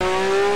you.